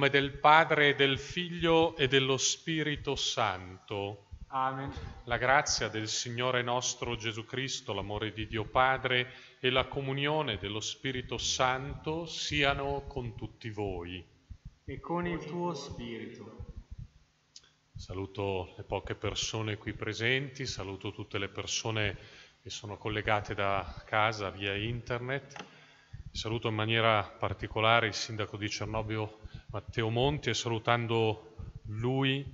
Nome del Padre, del Figlio e dello Spirito Santo. Amen. La grazia del Signore nostro Gesù Cristo, l'amore di Dio Padre e la comunione dello Spirito Santo siano con tutti voi. E con il tuo Spirito. Saluto le poche persone qui presenti, saluto tutte le persone che sono collegate da casa via internet. Saluto in maniera particolare il sindaco di Cernobbio Matteo Monti e salutando lui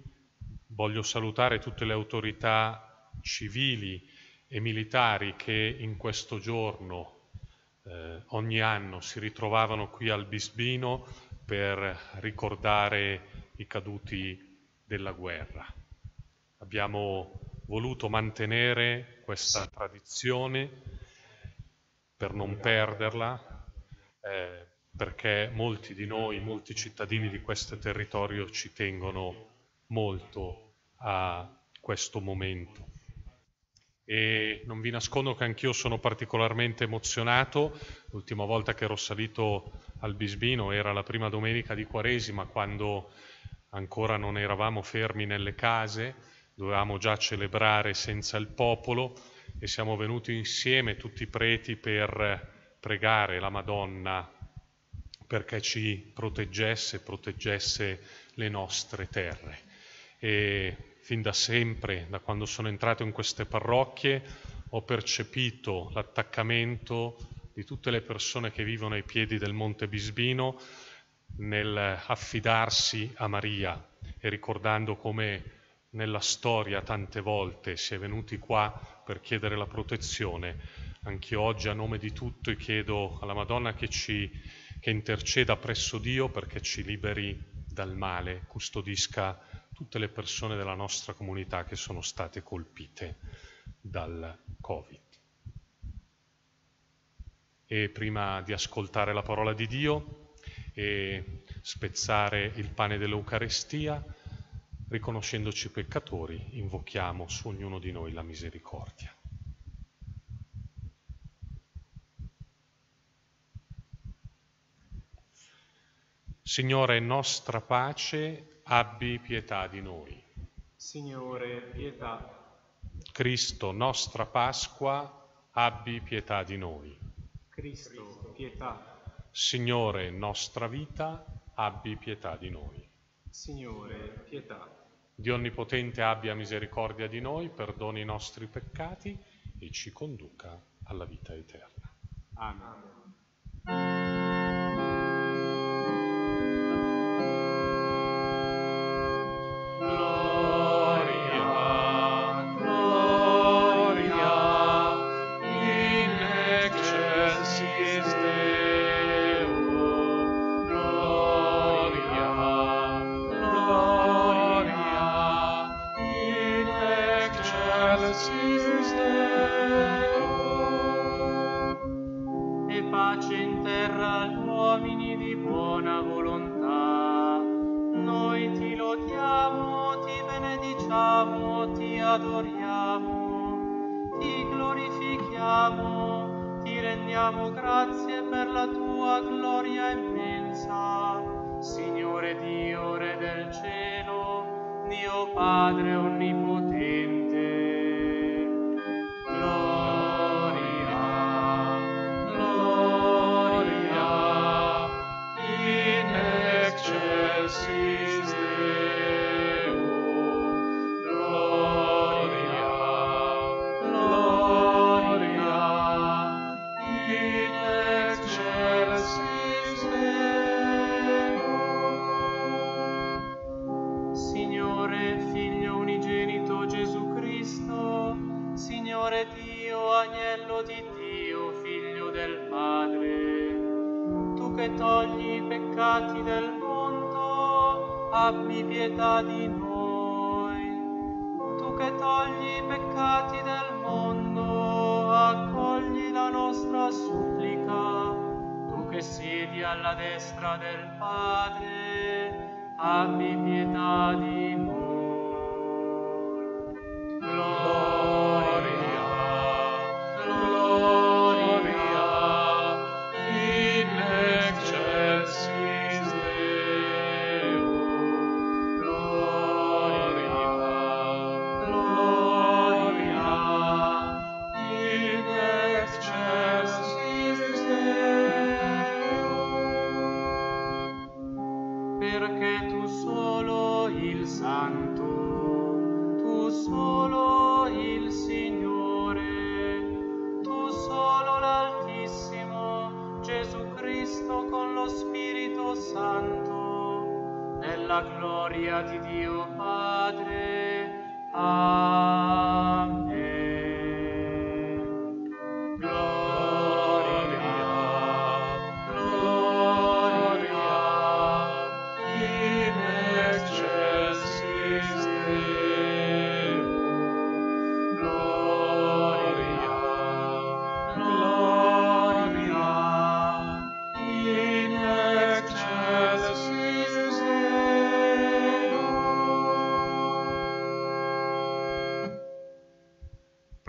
voglio salutare tutte le autorità civili e militari che in questo giorno eh, ogni anno si ritrovavano qui al Bisbino per ricordare i caduti della guerra. Abbiamo voluto mantenere questa tradizione per non perderla. Eh, perché molti di noi, molti cittadini di questo territorio ci tengono molto a questo momento. E non vi nascondo che anch'io sono particolarmente emozionato. L'ultima volta che ero salito al Bisbino era la prima domenica di Quaresima, quando ancora non eravamo fermi nelle case, dovevamo già celebrare senza il popolo e siamo venuti insieme tutti i preti per pregare la Madonna perché ci proteggesse, proteggesse le nostre terre. E fin da sempre, da quando sono entrato in queste parrocchie, ho percepito l'attaccamento di tutte le persone che vivono ai piedi del Monte Bisbino nel affidarsi a Maria e ricordando come nella storia tante volte si è venuti qua per chiedere la protezione. Anche oggi a nome di tutto chiedo alla Madonna che ci che interceda presso Dio perché ci liberi dal male, custodisca tutte le persone della nostra comunità che sono state colpite dal Covid. E prima di ascoltare la parola di Dio e spezzare il pane dell'Eucarestia, riconoscendoci peccatori, invochiamo su ognuno di noi la misericordia. Signore nostra pace, abbi pietà di noi. Signore, pietà. Cristo nostra Pasqua, abbi pietà di noi. Cristo, pietà. Signore nostra vita, abbi pietà di noi. Signore, pietà. Dio Onnipotente abbia misericordia di noi, perdoni i nostri peccati e ci conduca alla vita eterna. Amen. Lord. adoriamo, ti glorifichiamo, ti rendiamo grazie per la tua gloria immensa. Signore Dio, Re del cielo, Dio Padre onnipotente, Cristo, Signore Dio, agnello di Dio, figlio del Padre, tu che togli i peccati del mondo, abbi pietà di noi. Tu che togli i peccati del mondo, accogli la nostra supplica. Tu che siedi alla destra del Padre, abbi pietà di noi.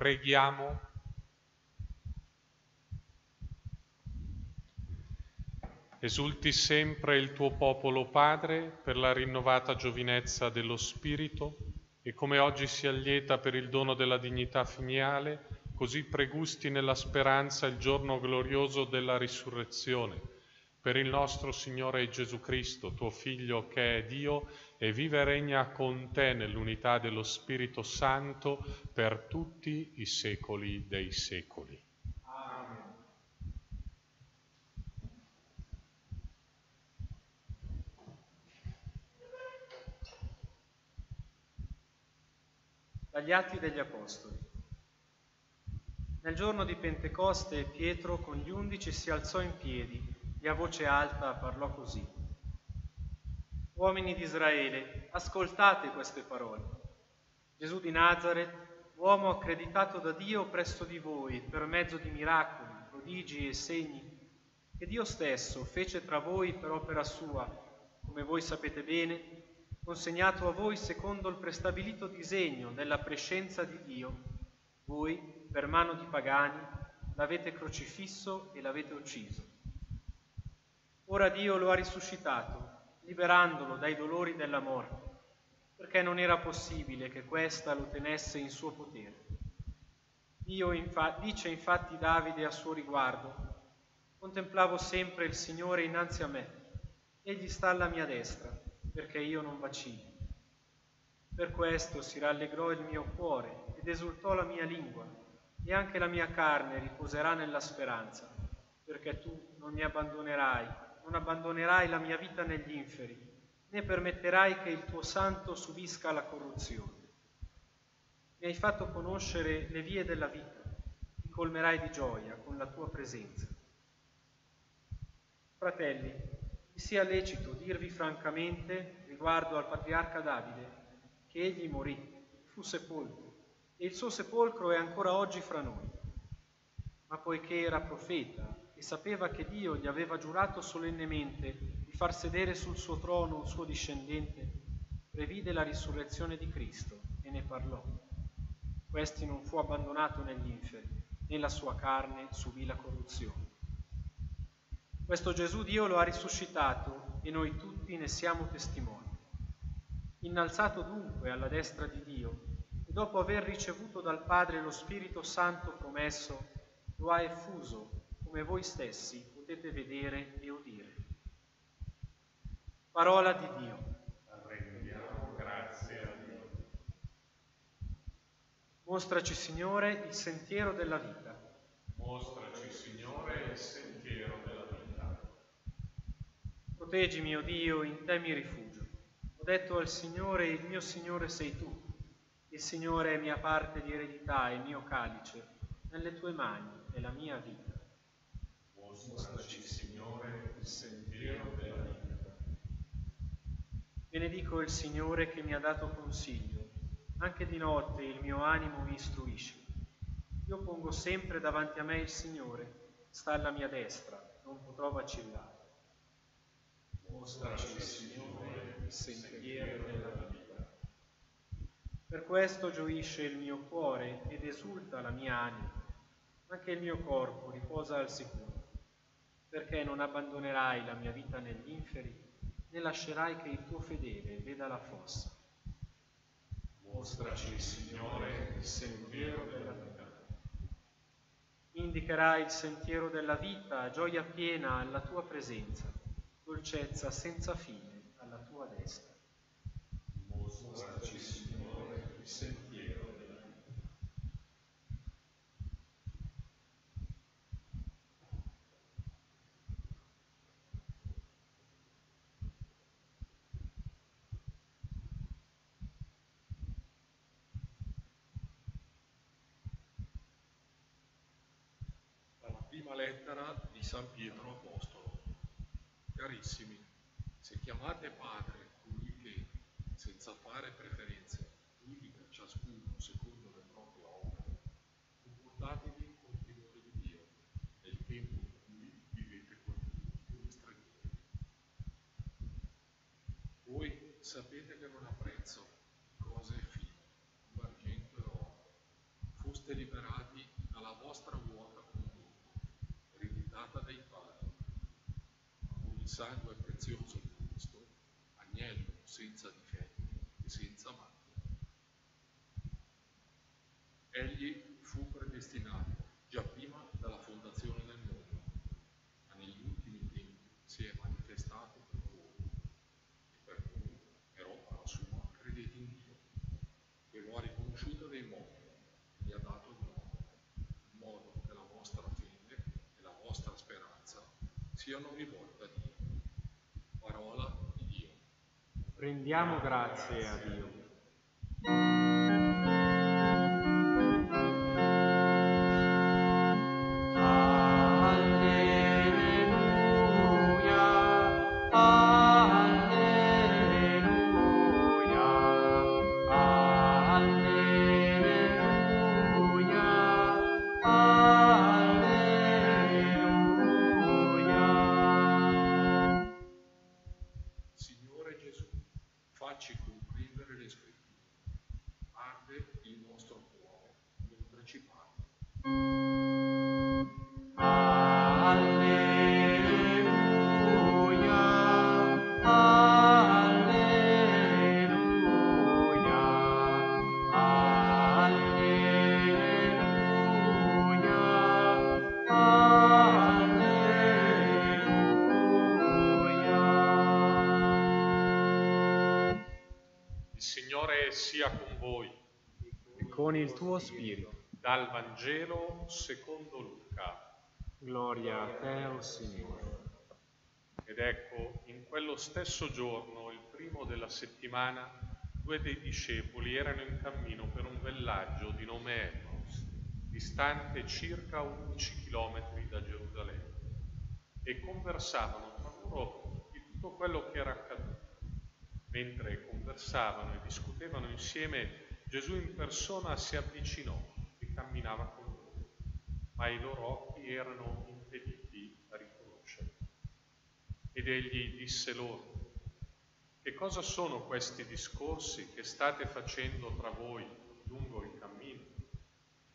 Preghiamo. Esulti sempre il tuo popolo, Padre, per la rinnovata giovinezza dello Spirito e come oggi si allieta per il dono della dignità finiale, così pregusti nella speranza il giorno glorioso della risurrezione. Per il nostro Signore Gesù Cristo, tuo Figlio che è Dio e vive e regna con te nell'unità dello Spirito Santo per tutti i secoli dei secoli. Amen. Dagli Atti degli Apostoli. Nel giorno di Pentecoste Pietro con gli undici si alzò in piedi a voce alta parlò così. Uomini di Israele, ascoltate queste parole. Gesù di Nazareth, uomo accreditato da Dio presso di voi per mezzo di miracoli, prodigi e segni, che Dio stesso fece tra voi per opera sua, come voi sapete bene, consegnato a voi secondo il prestabilito disegno della prescenza di Dio, voi, per mano di pagani, l'avete crocifisso e l'avete ucciso. Ora Dio lo ha risuscitato liberandolo dai dolori della morte, perché non era possibile che questa lo tenesse in suo potere. Dio infa- dice infatti Davide a suo riguardo, contemplavo sempre il Signore innanzi a me, egli sta alla mia destra, perché io non vacilli. Per questo si rallegrò il mio cuore ed esultò la mia lingua, e anche la mia carne riposerà nella speranza, perché tu non mi abbandonerai non abbandonerai la mia vita negli inferi, né permetterai che il tuo santo subisca la corruzione. Mi hai fatto conoscere le vie della vita, ti colmerai di gioia con la tua presenza. Fratelli, mi sia lecito dirvi francamente riguardo al patriarca Davide che egli morì, fu sepolto, e il suo sepolcro è ancora oggi fra noi. Ma poiché era profeta e sapeva che Dio gli aveva giurato solennemente di far sedere sul suo trono un suo discendente, previde la risurrezione di Cristo e ne parlò. Questi non fu abbandonato negli inferi, né la sua carne subì la corruzione. Questo Gesù Dio lo ha risuscitato e noi tutti ne siamo testimoni. Innalzato dunque alla destra di Dio e dopo aver ricevuto dal Padre lo Spirito Santo promesso, lo ha effuso come voi stessi potete vedere e udire. Parola di Dio. Rendiamo grazie a Dio. Mostraci, Signore, il sentiero della vita. Mostraci, Signore, il sentiero della vita. Proteggi, mio Dio, in te mi rifugio. Ho detto al Signore, il mio Signore sei tu. Il Signore è mia parte di eredità e mio calice. Nelle tue mani è la mia vita mostraci, Signore, il sentiero della vita. Benedico il Signore che mi ha dato consiglio, anche di notte il mio animo mi istruisce. Io pongo sempre davanti a me il Signore, sta alla mia destra, non potrò vacillare. Mostraci, Signore, il sentiero della vita. Per questo gioisce il mio cuore ed esulta la mia anima, anche il mio corpo riposa al sicuro perché non abbandonerai la mia vita negli inferi, né lascerai che il tuo fedele veda la fossa. Mostraci, Signore, il sentiero della vita. Indicherai il sentiero della vita, gioia piena alla tua presenza, dolcezza senza fine alla tua destra. Lettera di San Pietro Apostolo. Carissimi, se chiamate Padre colui che, senza fare preferenze, giudica ciascuno secondo le proprie opere, comportatevi con timore di Dio nel tempo in cui vivete con come stranieri. Voi sapete che non ha prezzo cose fine, come argento e oro. Foste liberati dalla vostra vuota condotta, ereditata dai padri, ma con il sangue prezioso di Cristo, agnello senza difetti e senza macchia. Egli fu predestinato già prima dalla fondazione del mondo, ma negli ultimi tempi si è manifestato per voi e per voi, per opera sua, credete in Dio, che lo ha riconosciuto dei morti e gli ha dato il nome, in modo che la vostra fede e la vostra speranza siano rivolte a Dio. Parola di Dio. Rendiamo grazie a Dio. Tuo spirito. Dal Vangelo secondo Luca. Gloria a te, o Signore. Ed ecco, in quello stesso giorno, il primo della settimana, due dei discepoli erano in cammino per un villaggio di nome Emmaus, distante circa 11 chilometri da Gerusalemme, e conversavano tra loro di tutto quello che era accaduto. Mentre conversavano e discutevano insieme, Gesù in persona si avvicinò e camminava con loro, ma i loro occhi erano impediti a riconoscerlo. Ed egli disse loro, che cosa sono questi discorsi che state facendo tra voi lungo il cammino?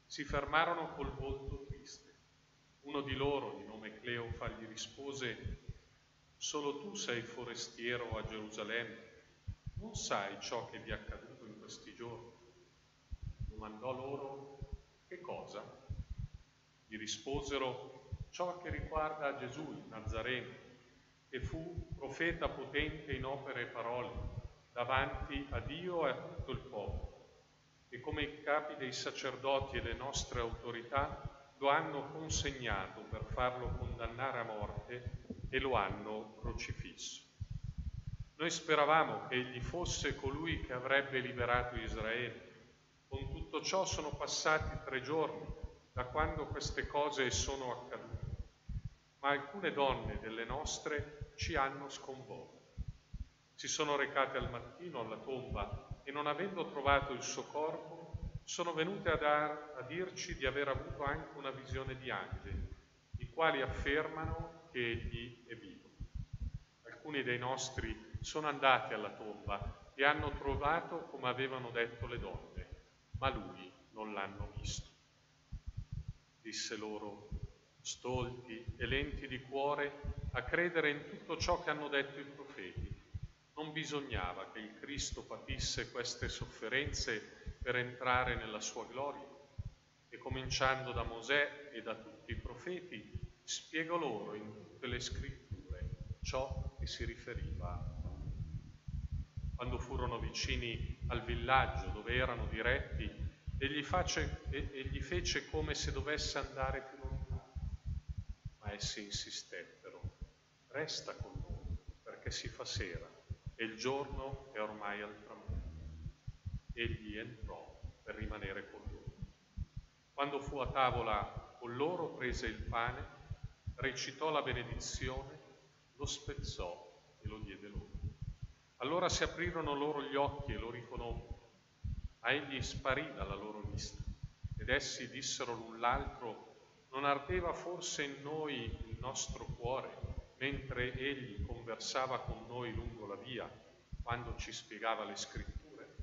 Si fermarono col volto triste. Uno di loro, di nome Cleofa, gli rispose, solo tu sei forestiero a Gerusalemme, non sai ciò che vi è accaduto in questi giorni? Domandò loro, che cosa? Gli risposero, ciò che riguarda Gesù il Nazareno, che fu profeta potente in opere e parole, davanti a Dio e a tutto il popolo, e come i capi dei sacerdoti e le nostre autorità lo hanno consegnato per farlo condannare a morte e lo hanno crocifisso. Noi speravamo che egli fosse colui che avrebbe liberato Israele. Con tutto ciò sono passati tre giorni da quando queste cose sono accadute, ma alcune donne delle nostre ci hanno sconvolto. Si sono recate al mattino alla tomba e non avendo trovato il suo corpo, sono venute a, dar, a dirci di aver avuto anche una visione di angeli, i quali affermano che egli è vivo. Alcuni dei nostri sono andati alla tomba e hanno trovato come avevano detto le donne, ma lui non l'hanno visto. Disse loro, stolti e lenti di cuore a credere in tutto ciò che hanno detto i profeti. Non bisognava che il Cristo patisse queste sofferenze per entrare nella sua gloria. E cominciando da Mosè e da tutti i profeti, spiegò loro in tutte le scritture ciò che si riferiva a. Quando furono vicini al villaggio dove erano diretti, egli, face, egli fece come se dovesse andare più lontano, ma essi insistettero, resta con noi perché si fa sera e il giorno è ormai al tramonto. Egli entrò per rimanere con loro. Quando fu a tavola con loro prese il pane recitò la benedizione, lo spezzò e lo diede loro. Allora si aprirono loro gli occhi e lo riconobbero. A egli sparì dalla loro vista ed essi dissero l'un l'altro, non ardeva forse in noi il nostro cuore mentre egli conversava con noi lungo la via, quando ci spiegava le scritture?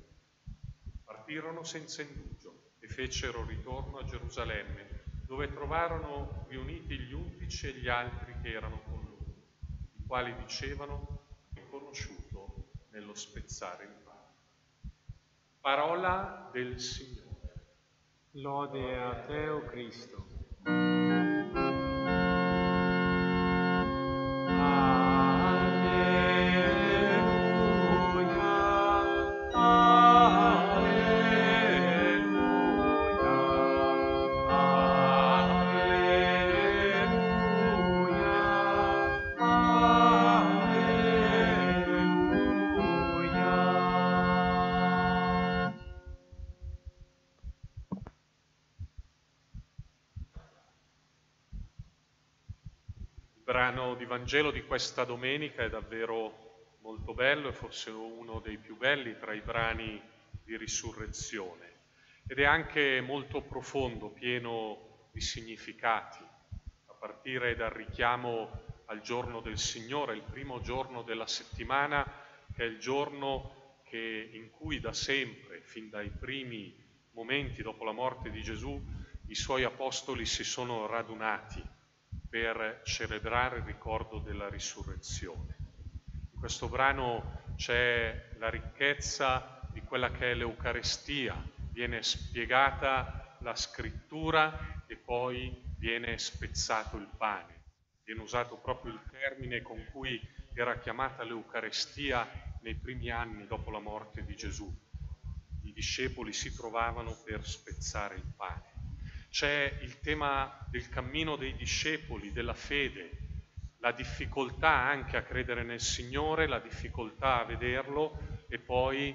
Partirono senza indugio e fecero ritorno a Gerusalemme, dove trovarono riuniti gli undici e gli altri che erano con lui, i quali dicevano, nello spezzare il pane. Parola del Signore. Lode a te, o Cristo. Vangelo di questa domenica è davvero molto bello, è forse uno dei più belli tra i brani di risurrezione. Ed è anche molto profondo, pieno di significati, a partire dal richiamo al giorno del Signore, il primo giorno della settimana, che è il giorno che, in cui da sempre, fin dai primi momenti dopo la morte di Gesù, i suoi apostoli si sono radunati per celebrare il ricordo della risurrezione. In questo brano c'è la ricchezza di quella che è l'Eucarestia, viene spiegata la scrittura e poi viene spezzato il pane. Viene usato proprio il termine con cui era chiamata l'Eucarestia nei primi anni dopo la morte di Gesù. I discepoli si trovavano per spezzare il pane c'è il tema del cammino dei discepoli, della fede, la difficoltà anche a credere nel Signore, la difficoltà a vederlo e poi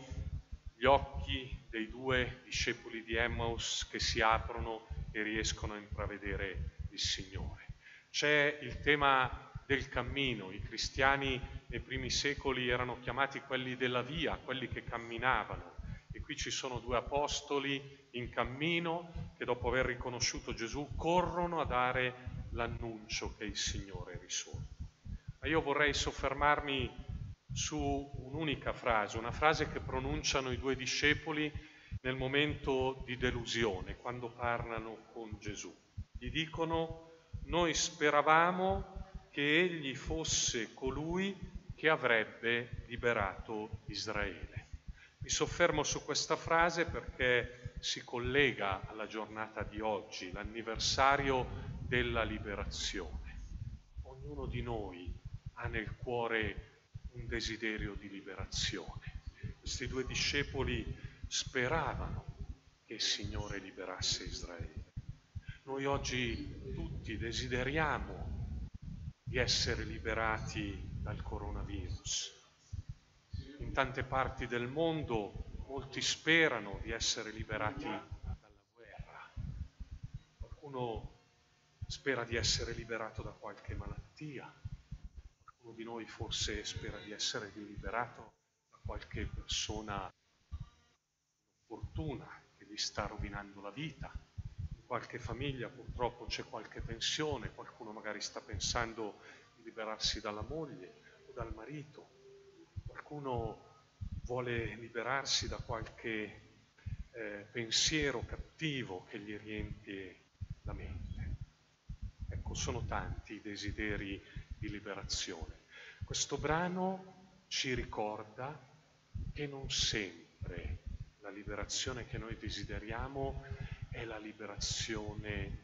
gli occhi dei due discepoli di Emmaus che si aprono e riescono a intravedere il Signore. C'è il tema del cammino, i cristiani nei primi secoli erano chiamati quelli della via, quelli che camminavano e qui ci sono due apostoli in cammino che dopo aver riconosciuto Gesù corrono a dare l'annuncio che il Signore è risorto. Ma io vorrei soffermarmi su un'unica frase, una frase che pronunciano i due discepoli nel momento di delusione, quando parlano con Gesù. Gli dicono, noi speravamo che egli fosse colui che avrebbe liberato Israele. Mi soffermo su questa frase perché si collega alla giornata di oggi, l'anniversario della liberazione. Ognuno di noi ha nel cuore un desiderio di liberazione. Questi due discepoli speravano che il Signore liberasse Israele. Noi oggi tutti desideriamo di essere liberati dal coronavirus. Tante parti del mondo Molti sperano di essere liberati dalla guerra. Qualcuno spera di essere liberato da qualche malattia. Qualcuno di noi forse spera di essere liberato da qualche persona fortuna che gli sta rovinando la vita. In qualche famiglia purtroppo c'è qualche tensione, qualcuno magari sta pensando di liberarsi dalla moglie o dal marito. Qualcuno vuole liberarsi da qualche eh, pensiero cattivo che gli riempie la mente. Ecco, sono tanti i desideri di liberazione. Questo brano ci ricorda che non sempre la liberazione che noi desideriamo è la liberazione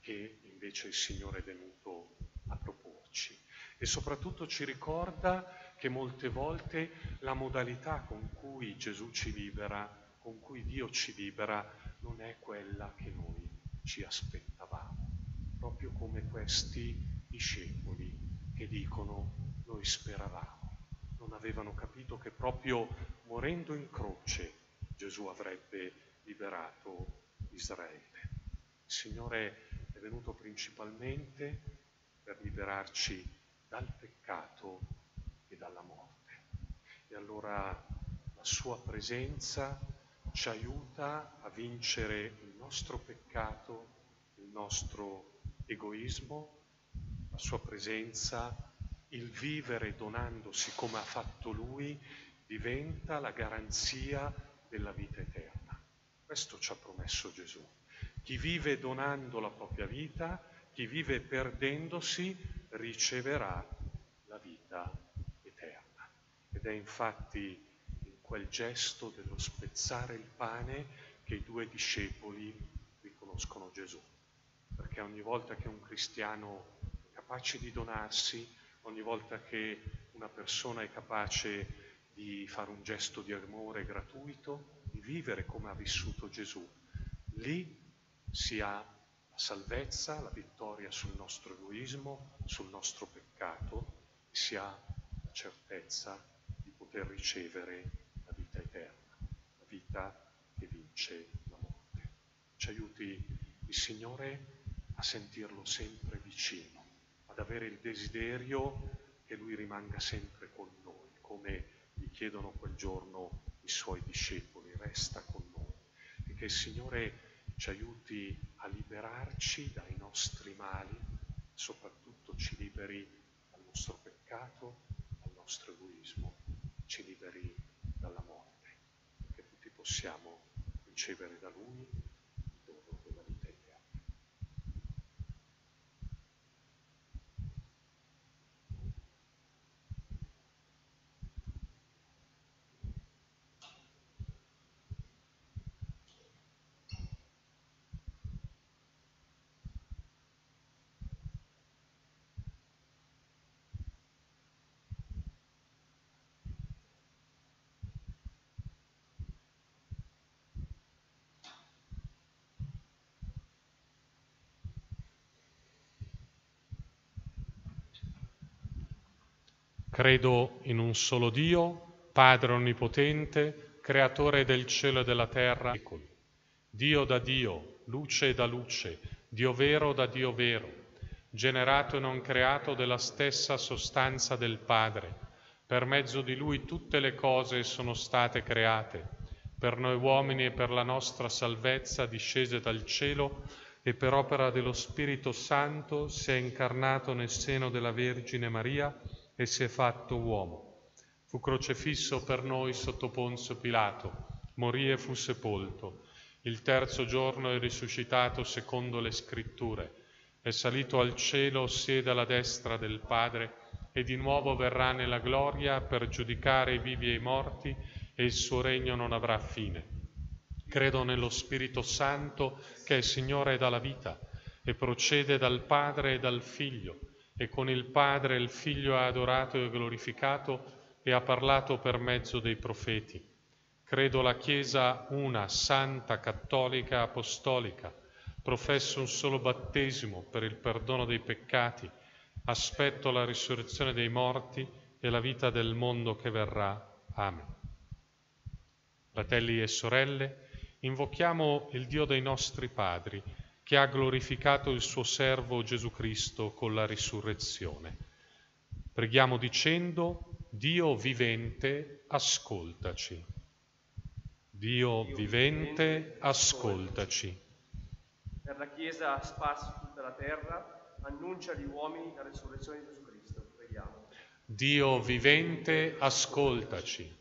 che invece il Signore è venuto a proporci. E soprattutto ci ricorda che molte volte la modalità con cui Gesù ci libera, con cui Dio ci libera, non è quella che noi ci aspettavamo, proprio come questi discepoli che dicono noi speravamo, non avevano capito che proprio morendo in croce Gesù avrebbe liberato Israele. Il Signore è venuto principalmente per liberarci dal peccato dalla morte. E allora la sua presenza ci aiuta a vincere il nostro peccato, il nostro egoismo, la sua presenza, il vivere donandosi come ha fatto lui, diventa la garanzia della vita eterna. Questo ci ha promesso Gesù. Chi vive donando la propria vita, chi vive perdendosi, riceverà la vita eterna. Ed è infatti in quel gesto dello spezzare il pane che i due discepoli riconoscono Gesù. Perché ogni volta che un cristiano è capace di donarsi, ogni volta che una persona è capace di fare un gesto di amore gratuito, di vivere come ha vissuto Gesù, lì si ha la salvezza, la vittoria sul nostro egoismo, sul nostro peccato, si ha la certezza poter ricevere la vita eterna, la vita che vince la morte. Ci aiuti il Signore a sentirlo sempre vicino, ad avere il desiderio che Lui rimanga sempre con noi, come gli chiedono quel giorno i Suoi discepoli, resta con noi, e che il Signore ci aiuti a liberarci dai nostri mali, soprattutto ci liberi dal nostro peccato, dal nostro egoismo, ci liberi dalla morte, che tutti possiamo ricevere da Lui Credo in un solo Dio, Padre Onnipotente, Creatore del cielo e della terra, Dio da Dio, luce da luce, Dio vero da Dio vero, generato e non creato della stessa sostanza del Padre. Per mezzo di Lui tutte le cose sono state create, per noi uomini e per la nostra salvezza discese dal cielo e per opera dello Spirito Santo si è incarnato nel seno della Vergine Maria e si è fatto uomo. Fu crocefisso per noi sotto Ponzio Pilato, morì e fu sepolto. Il terzo giorno è risuscitato secondo le scritture, è salito al cielo, siede alla destra del Padre e di nuovo verrà nella gloria per giudicare i vivi e i morti e il suo regno non avrà fine. Credo nello Spirito Santo che è Signore dalla vita e procede dal Padre e dal Figlio e con il Padre il Figlio ha adorato e glorificato e ha parlato per mezzo dei profeti. Credo la Chiesa una, santa, cattolica, apostolica. Professo un solo battesimo per il perdono dei peccati. Aspetto la risurrezione dei morti e la vita del mondo che verrà. Amen. Fratelli e sorelle, invochiamo il Dio dei nostri padri che ha glorificato il suo servo Gesù Cristo con la risurrezione. Preghiamo dicendo, Dio vivente, ascoltaci. Dio vivente, ascoltaci. Per la Chiesa sparsa su tutta la terra, annuncia agli uomini la risurrezione di Gesù Cristo. Preghiamo. Dio vivente, ascoltaci.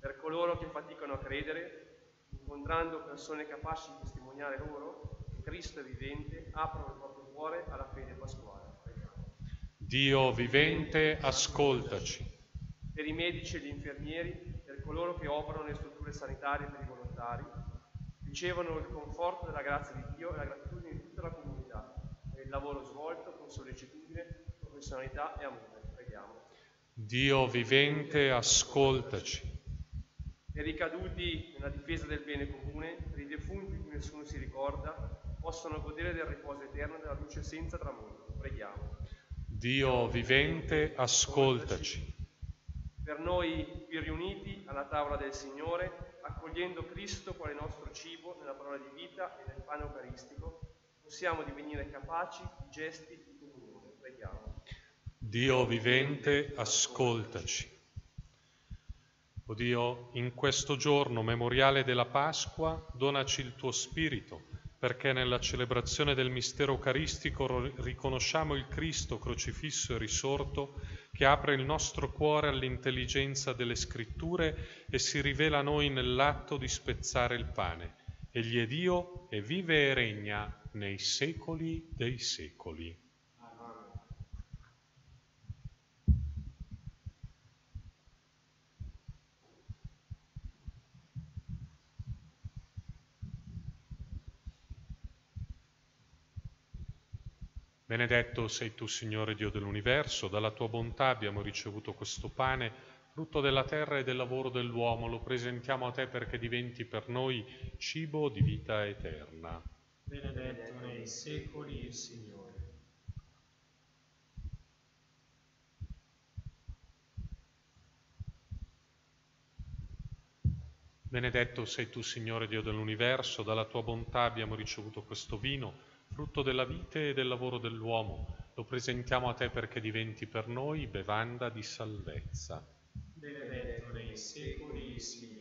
Per coloro che faticano a credere, incontrando persone capaci di testimoniare loro, Cristo è vivente, aprono il proprio cuore alla fede pasquale. Dio vivente, ascoltaci. Per i medici e gli infermieri, per coloro che operano nelle strutture sanitarie e per i volontari, ricevono il conforto della grazia di Dio e la gratitudine di tutta la comunità per il lavoro svolto con sollecitudine, professionalità e amore. Preghiamo. Dio vivente, ascoltaci. Per i caduti nella difesa del bene comune, per i defunti di cui nessuno si ricorda, possano godere del riposo eterno della luce senza tramonto. Preghiamo. Dio vivente, ascoltaci. Per noi qui riuniti alla tavola del Signore, accogliendo Cristo quale nostro cibo nella parola di vita e nel pane eucaristico, possiamo divenire capaci di gesti di comunione. Preghiamo. preghiamo. Dio vivente, ascoltaci. O Dio, in questo giorno memoriale della Pasqua, donaci il tuo Spirito, perché nella celebrazione del mistero eucaristico riconosciamo il Cristo crocifisso e risorto, che apre il nostro cuore all'intelligenza delle scritture e si rivela a noi nell'atto di spezzare il pane. Egli è Dio e vive e regna nei secoli dei secoli. Benedetto sei tu, Signore Dio dell'universo, dalla tua bontà abbiamo ricevuto questo pane, frutto della terra e del lavoro dell'uomo, lo presentiamo a te perché diventi per noi cibo di vita eterna. Benedetto nei secoli il Signore. Benedetto sei tu, Signore Dio dell'universo, dalla tua bontà abbiamo ricevuto questo vino frutto della vite e del lavoro dell'uomo. Lo presentiamo a te perché diventi per noi bevanda di salvezza. Benedetto nei secoli Signore.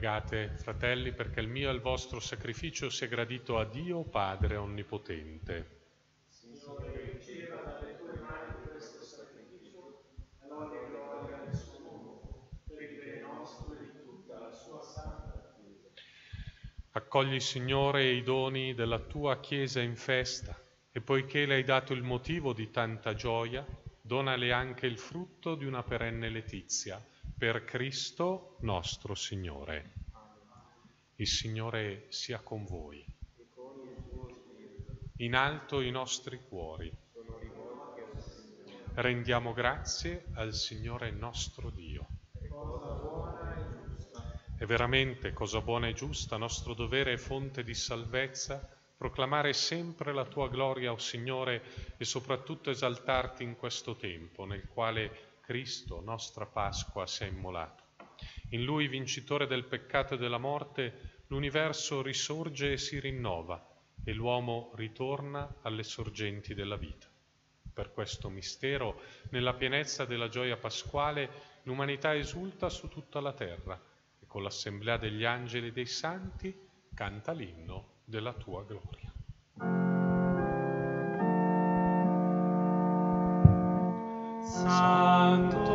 Pregate, fratelli, perché il mio e il vostro sacrificio sia gradito a Dio Padre Onnipotente. Signore, riceva dalle tue mani questo sacrificio, lode e gloria del suo nome, per il bene nostro e di tutta la sua santa Chiesa. Accogli, Signore, i doni della tua Chiesa in festa, e poiché le hai dato il motivo di tanta gioia, donale anche il frutto di una perenne letizia per Cristo nostro Signore. Il Signore sia con voi. In alto i nostri cuori. Rendiamo grazie al Signore nostro Dio. È veramente cosa buona e giusta, nostro dovere e fonte di salvezza, proclamare sempre la tua gloria, o oh Signore, e soprattutto esaltarti in questo tempo nel quale Cristo, nostra Pasqua, si è immolato. In Lui, vincitore del peccato e della morte, l'universo risorge e si rinnova e l'uomo ritorna alle sorgenti della vita. Per questo mistero, nella pienezza della gioia pasquale, l'umanità esulta su tutta la terra e con l'assemblea degli angeli e dei santi canta l'inno della tua gloria. Santo,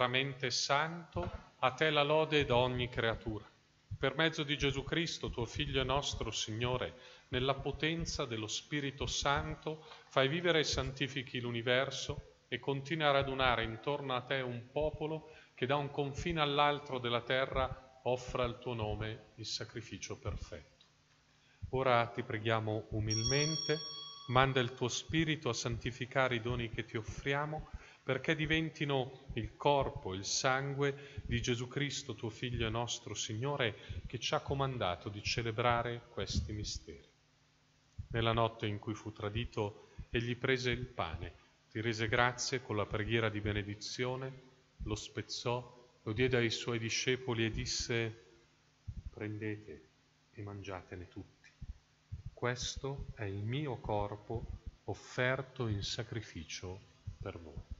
veramente santo, a te la lode da ogni creatura. Per mezzo di Gesù Cristo, tuo Figlio nostro Signore, nella potenza dello Spirito Santo, fai vivere e santifichi l'universo e continui a radunare intorno a te un popolo che da un confine all'altro della terra offra al tuo nome il sacrificio perfetto. Ora ti preghiamo umilmente, manda il tuo Spirito a santificare i doni che ti offriamo perché diventino il corpo il sangue di Gesù Cristo, tuo Figlio e nostro Signore, che ci ha comandato di celebrare questi misteri. Nella notte in cui fu tradito, egli prese il pane, ti rese grazie con la preghiera di benedizione, lo spezzò, lo diede ai suoi discepoli e disse, prendete e mangiatene tutti questo è il mio corpo offerto in sacrificio per voi.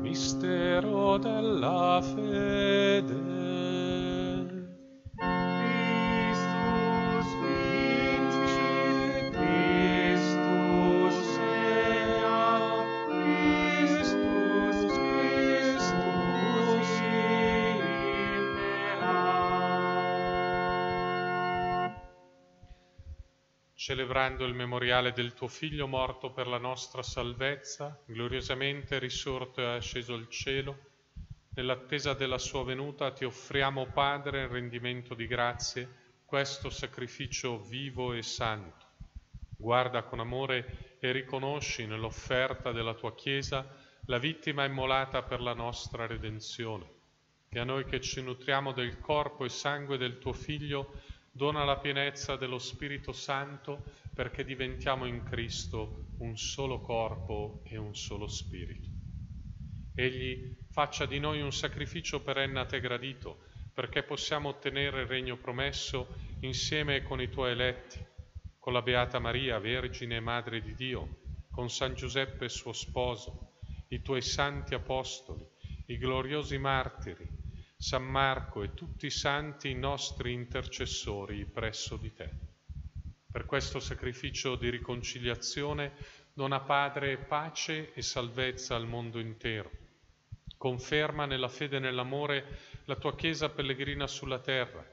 Mistero della fede. Celebrando il memoriale del tuo Figlio morto per la nostra salvezza, gloriosamente risorto e asceso al cielo, nell'attesa della sua venuta ti offriamo, Padre, in rendimento di grazie, questo sacrificio vivo e santo. Guarda con amore e riconosci nell'offerta della tua Chiesa la vittima immolata per la nostra redenzione. E a noi che ci nutriamo del corpo e sangue del tuo Figlio, dona la pienezza dello Spirito Santo perché diventiamo in Cristo un solo corpo e un solo Spirito. Egli faccia di noi un sacrificio perenne a te gradito, perché possiamo ottenere il regno promesso insieme con i tuoi eletti, con la Beata Maria, Vergine e Madre di Dio, con San Giuseppe suo sposo, i tuoi santi apostoli, i gloriosi martiri, San Marco e tutti i santi nostri intercessori presso di te. Per questo sacrificio di riconciliazione dona Padre pace e salvezza al mondo intero. Conferma nella fede e nell'amore la tua Chiesa pellegrina sulla terra,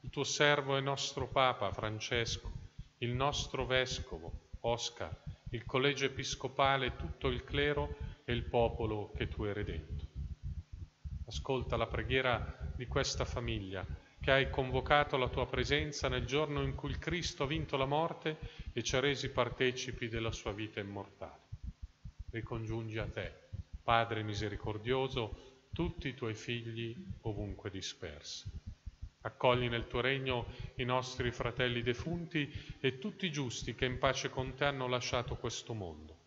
il tuo servo e nostro Papa Francesco, il nostro Vescovo Oscar, il collegio episcopale, tutto il clero e il popolo che tu hai. Ascolta la preghiera di questa famiglia che hai convocato alla tua presenza nel giorno in cui Cristo ha vinto la morte e ci ha resi partecipi della sua vita immortale. Ricongiungi a te, Padre misericordioso, tutti i tuoi figli ovunque dispersi. Accogli nel tuo regno i nostri fratelli defunti e tutti i giusti che in pace con te hanno lasciato questo mondo.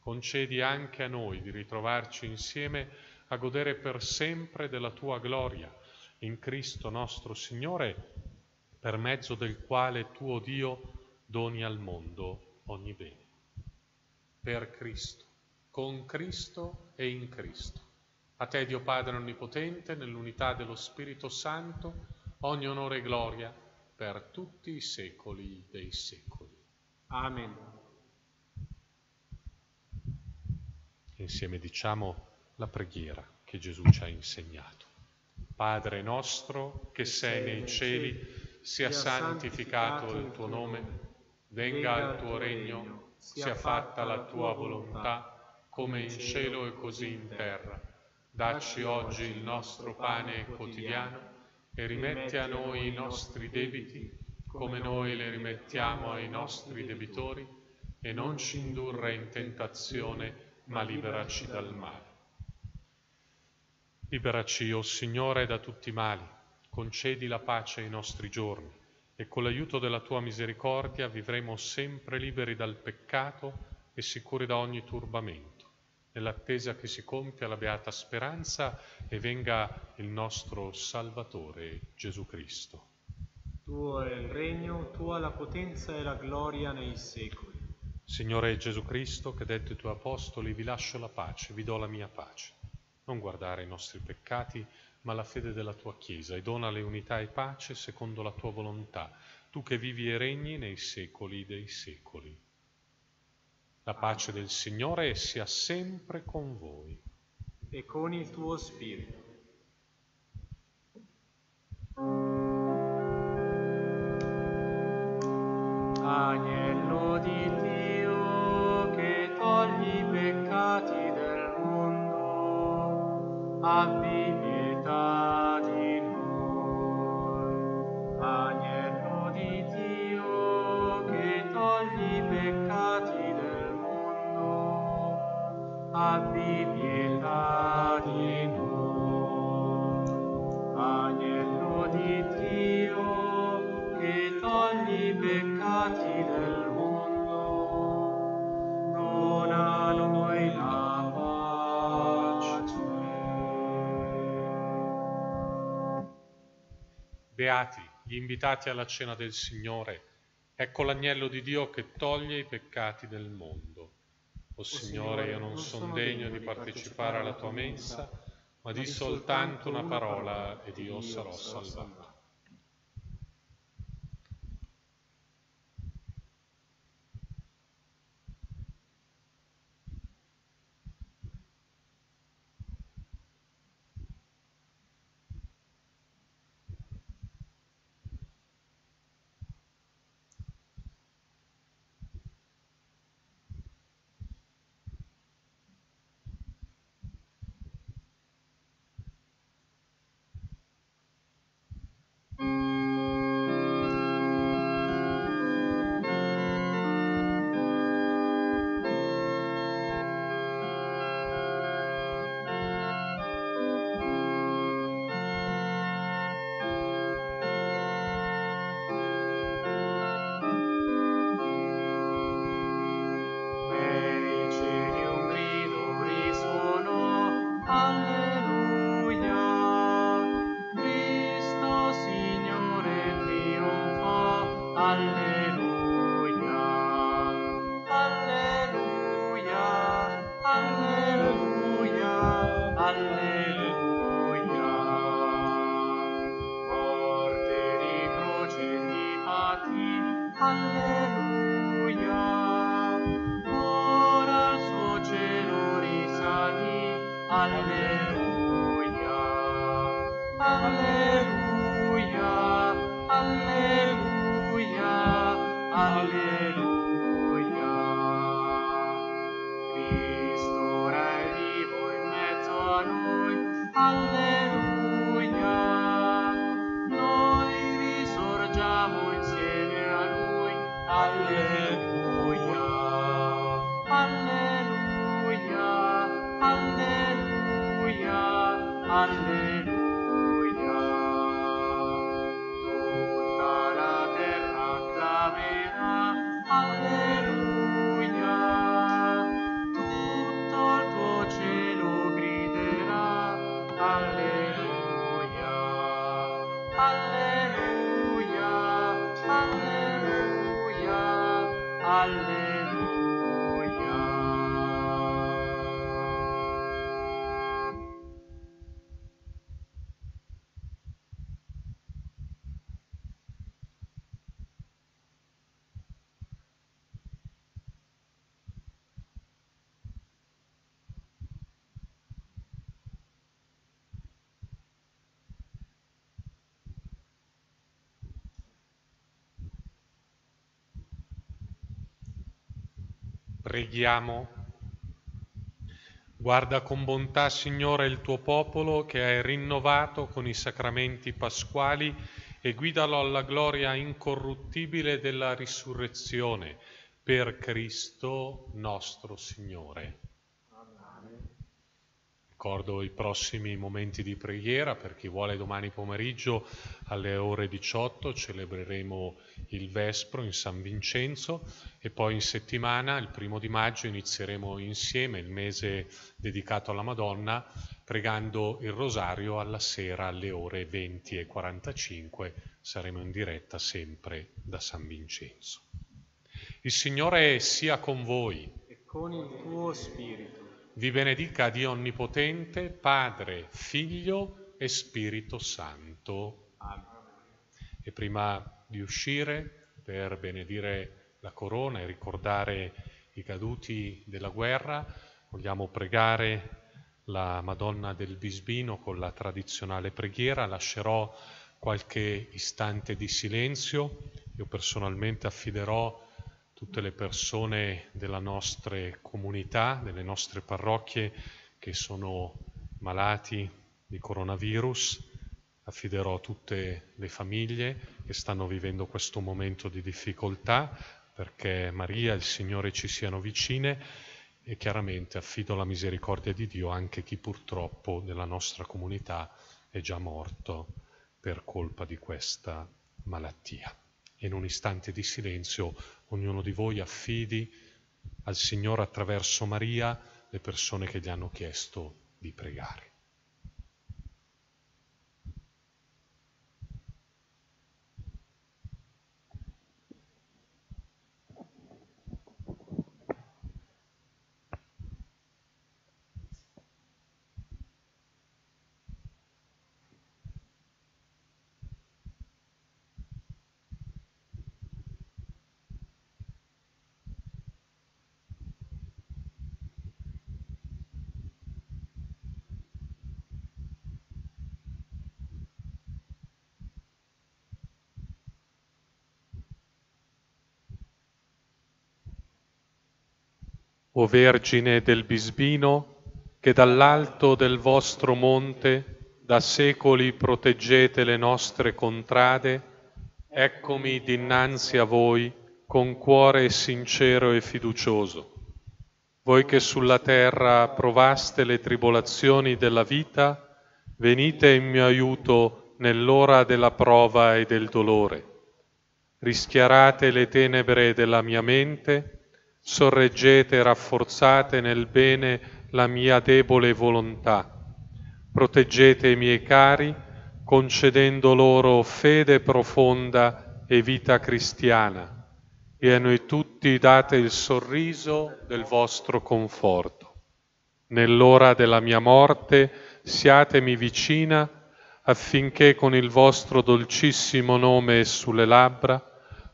Concedi anche a noi di ritrovarci insieme a godere per sempre della tua gloria in Cristo nostro Signore, per mezzo del quale tuo Dio doni al mondo ogni bene. Per Cristo, con Cristo e in Cristo. A te Dio Padre Onnipotente, nell'unità dello Spirito Santo, ogni onore e gloria per tutti i secoli dei secoli. Amen. Insieme diciamo la preghiera che Gesù ci ha insegnato. Padre nostro che sei nei cieli, sia santificato il tuo nome, venga il tuo regno, sia fatta la tua volontà, come in cielo e così in terra. Dacci oggi il nostro pane quotidiano e rimetti a noi i nostri debiti, come noi le rimettiamo ai nostri debitori, e non ci indurre in tentazione, ma liberaci dal male. Liberaci, o oh Signore, da tutti i mali, concedi la pace ai nostri giorni e con l'aiuto della tua misericordia vivremo sempre liberi dal peccato e sicuri da ogni turbamento, nell'attesa che si compia la beata speranza e venga il nostro Salvatore Gesù Cristo. Tuo è il regno, tua la potenza e la gloria nei secoli. Signore Gesù Cristo, che detto ai tuoi apostoli, vi lascio la pace, vi do la mia pace non guardare i nostri peccati, ma la fede della tua Chiesa e donale unità e pace secondo la tua volontà, tu che vivi e regni nei secoli dei secoli. La pace del Signore sia sempre con voi. E con il tuo spirito. Agnello abbi pietà di noi. Agnello di Dio, che togli i peccati del mondo, abbi pietà Beati gli invitati alla cena del Signore, ecco l'agnello di Dio che toglie i peccati del mondo. O Signore, io non sono degno di partecipare alla tua mensa, ma di soltanto una parola ed io sarò salvato. Lui, Preghiamo. Guarda con bontà, Signore, il tuo popolo che hai rinnovato con i sacramenti pasquali e guidalo alla gloria incorruttibile della risurrezione per Cristo nostro Signore. Ricordo i prossimi momenti di preghiera per chi vuole domani pomeriggio alle ore 18 celebreremo il Vespro in San Vincenzo e poi in settimana, il primo di maggio, inizieremo insieme il mese dedicato alla Madonna pregando il Rosario alla sera alle ore 20 e 45. Saremo in diretta sempre da San Vincenzo. Il Signore sia con voi. E con il tuo spirito. vi benedica Dio Onnipotente, Padre, Figlio e Spirito Santo. Amen. E prima di uscire per benedire la corona e ricordare i caduti della guerra, vogliamo pregare la Madonna del Bisbino con la tradizionale preghiera. Lascerò qualche istante di silenzio. Io personalmente affiderò tutte le persone della nostra comunità, delle nostre parrocchie che sono malati di coronavirus, affiderò tutte le famiglie che stanno vivendo questo momento di difficoltà perché Maria e il Signore ci siano vicine e chiaramente affido la misericordia di Dio anche chi purtroppo nella nostra comunità è già morto per colpa di questa malattia in un istante di silenzio ognuno di voi affidi al Signore attraverso Maria le persone che gli hanno chiesto di pregare. O Vergine del Bisbino, che dall'alto del vostro monte da secoli proteggete le nostre contrade, eccomi dinanzi a voi con cuore sincero e fiducioso. Voi che sulla terra provaste le tribolazioni della vita, venite in mio aiuto nell'ora della prova e del dolore. Rischiarate le tenebre della mia mente, sorreggete e rafforzate nel bene la mia debole volontà. Proteggete i miei cari, concedendo loro fede profonda e vita cristiana, e a noi tutti date il sorriso del vostro conforto. Nell'ora della mia morte siatemi vicina affinché con il vostro dolcissimo nome sulle labbra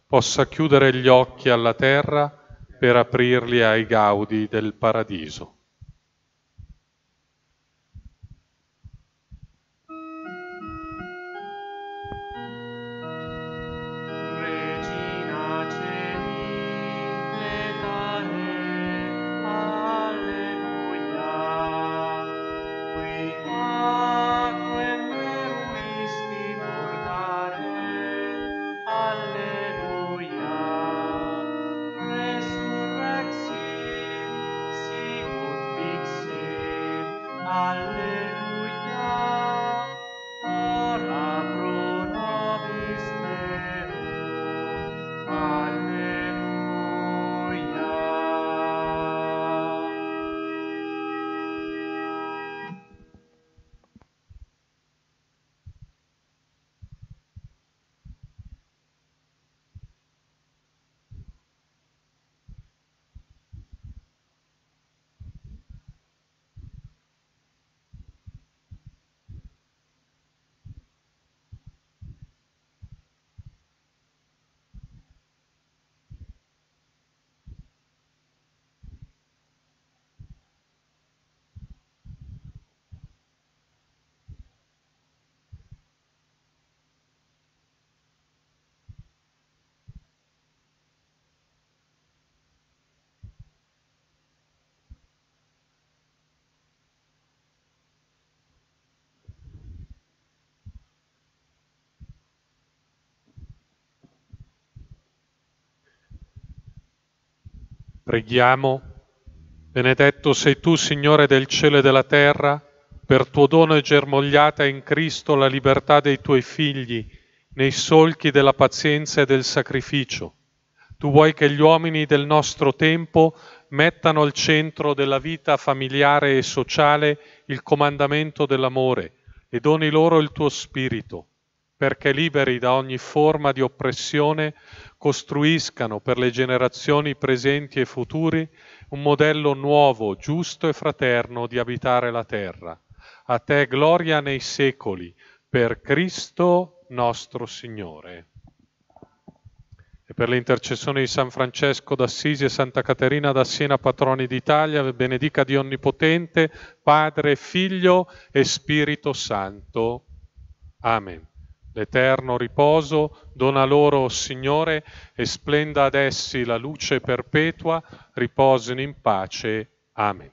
possa chiudere gli occhi alla terra per aprirli ai gaudi del paradiso. Preghiamo. Benedetto sei tu, Signore del cielo e della terra, per tuo dono è germogliata in Cristo la libertà dei tuoi figli, nei solchi della pazienza e del sacrificio. Tu vuoi che gli uomini del nostro tempo mettano al centro della vita familiare e sociale il comandamento dell'amore e doni loro il tuo spirito. Perché liberi da ogni forma di oppressione, costruiscano per le generazioni presenti e futuri un modello nuovo, giusto e fraterno di abitare la terra. A te gloria nei secoli, per Cristo nostro Signore. E per l'intercessione di San Francesco d'Assisi e Santa Caterina da Siena, patroni d'Italia, benedica di Onnipotente, Padre, Figlio e Spirito Santo. Amen. L'eterno riposo dona loro, Signore, e splenda ad essi la luce perpetua, riposino in pace. Amen.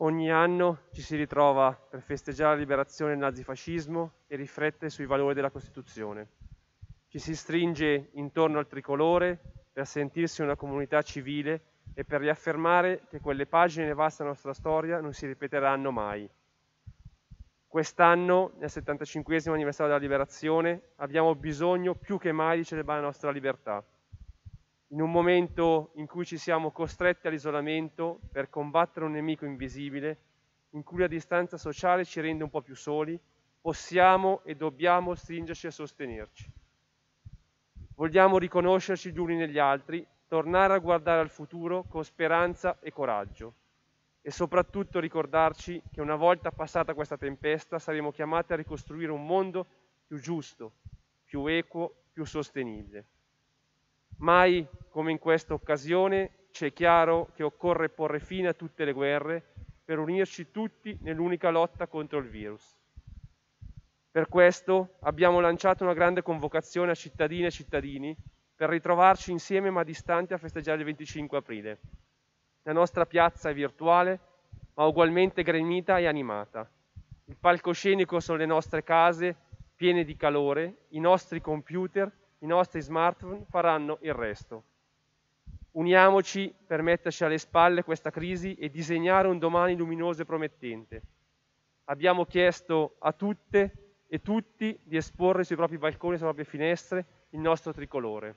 Ogni anno ci si ritrova per festeggiare la liberazione del nazifascismo e riflettere sui valori della Costituzione. Ci si stringe intorno al tricolore per sentirsi una comunità civile e per riaffermare che quelle pagine della vasta nostra storia non si ripeteranno mai. Quest'anno, nel 75 anniversario della liberazione, abbiamo bisogno più che mai di celebrare la nostra libertà. In un momento in cui ci siamo costretti all'isolamento per combattere un nemico invisibile, in cui la distanza sociale ci rende un po' più soli, possiamo e dobbiamo stringerci e sostenerci. Vogliamo riconoscerci gli uni negli altri, tornare a guardare al futuro con speranza e coraggio e soprattutto ricordarci che una volta passata questa tempesta saremo chiamati a ricostruire un mondo più giusto, più equo, più sostenibile. Mai come in questa occasione ci è chiaro che occorre porre fine a tutte le guerre per unirci tutti nell'unica lotta contro il virus. Per questo abbiamo lanciato una grande convocazione a cittadine e cittadini per ritrovarci insieme ma distanti a festeggiare il 25 aprile. La nostra piazza è virtuale, ma ugualmente gremita e animata. Il palcoscenico sono le nostre case piene di calore, i nostri computer, i nostri smartphone faranno il resto. Uniamoci per metterci alle spalle questa crisi e disegnare un domani luminoso e promettente. Abbiamo chiesto a tutte e tutti di esporre sui propri balconi, sulle proprie finestre, il nostro tricolore.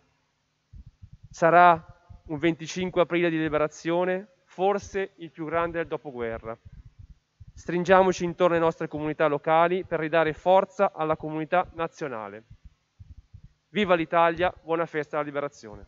Sarà un 25 aprile di liberazione, forse il più grande del dopoguerra. Stringiamoci intorno alle nostre comunità locali per ridare forza alla comunità nazionale. Viva l'Italia, buona festa alla liberazione.